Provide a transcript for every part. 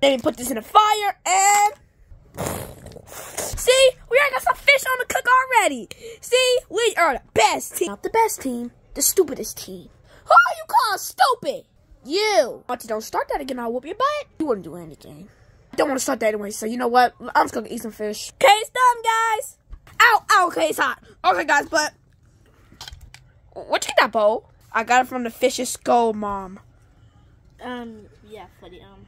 Then we put this in the fire and see, we already got some fish on the cook already. See, we are the best team. Not the best team, the stupidest team. Who are you calling stupid? You. Auntie, don't start that again. I'll whoop your butt. You wouldn't do anything. Don't want to start that anyway. So you know what? I'm just gonna eat some fish. Okay, it's done, guys. Ow, ow. Okay, it's hot. Okay, guys, but what you get that bowl? I got it from the fish's skull, mom. Um, yeah, funny. Um,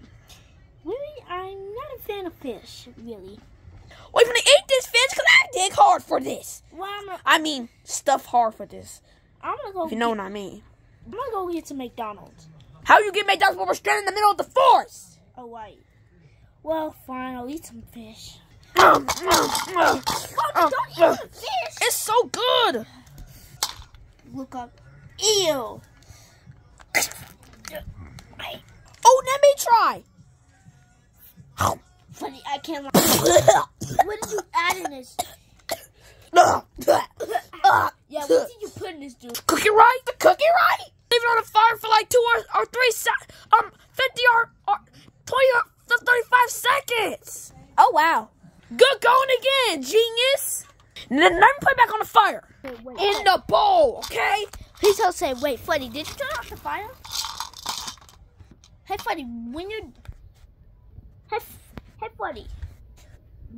really, I'm not a fan of fish, really. Wait, when I ate this fish, cause I dig hard for this. Well, I'm, gonna- I mean, stuff hard for this. I'm gonna go. If you know get, what I mean. I'm gonna go get some McDonald's. How you get McDonald's when we're stranded in the middle of the forest? Oh wait. Well, fine. I'll eat some fish. Um, don't eat the fish. It's so good. Look up. Ew. Oh, let me try. Funny, I can't. what did you add in this? Yeah, what did you put in this juice? Cookie right? The cookie right? Leave it on the fire for like two or, or three se- um fifty or, or twenty or thirty-five seconds. Oh wow. Good going again, genius. N- Let me put it back on the fire. Wait, wait, In the bowl, okay? Please don't say, wait, Freddy, did you turn off the fire? Hey, Freddy, when you... Hey, F- hey Freddy.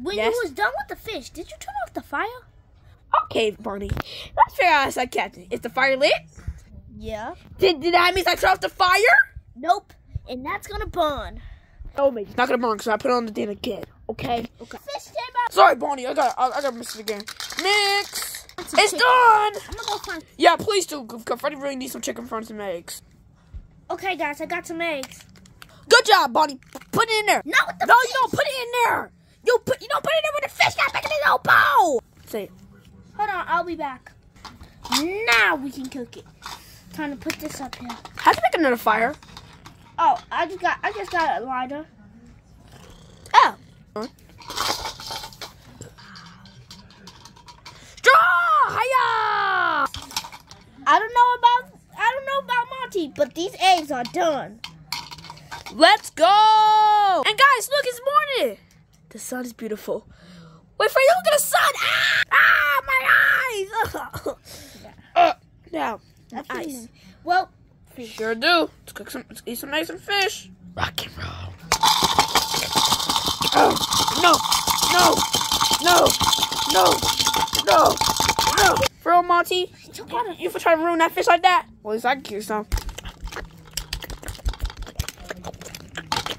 When Yes? you was done with the fish, did you turn off the fire? Okay, Barney. Let's figure out as I captain. Is the fire lit? Yeah. Did, did that mean I turned off the fire? Nope. And that's gonna burn. Oh, maybe. It's not gonna burn because I put it on the damn again. Okay? Okay. Fish came out. Sorry, Bonnie. I got I, I got miss it again. Mix. It's chicken. done. I'm gonna go find... Yeah, please do. Because Freddie really needs some chicken from and eggs. Okay, guys, I got some eggs. Good job, Bonnie. P- Put it in there. Not with the No, fish. you don't put it in there. You put you don't put it in there with the fish. Got back in the little bowl. Say it. Hold on, I'll be back. Now we can cook it. Time to put this up here. How'd you make another fire? Oh, I just got I just got a lighter. Oh. oh. Straw! Hiya! I don't know about I don't know about Monty, but these eggs are done. Let's go! And guys, look, it's morning. The sun is beautiful. Wait for you, look at the sun! Ah! Ah, my eyes! uh, now, That's ice. easy. Well, fish. Sure do. Let's cook some. Let's eat some nice and fish. Rock and roll. Oh no! No! No! No! No! No! For real, Monty, you, you for trying to ruin that fish like that? Well, at least I can kill some.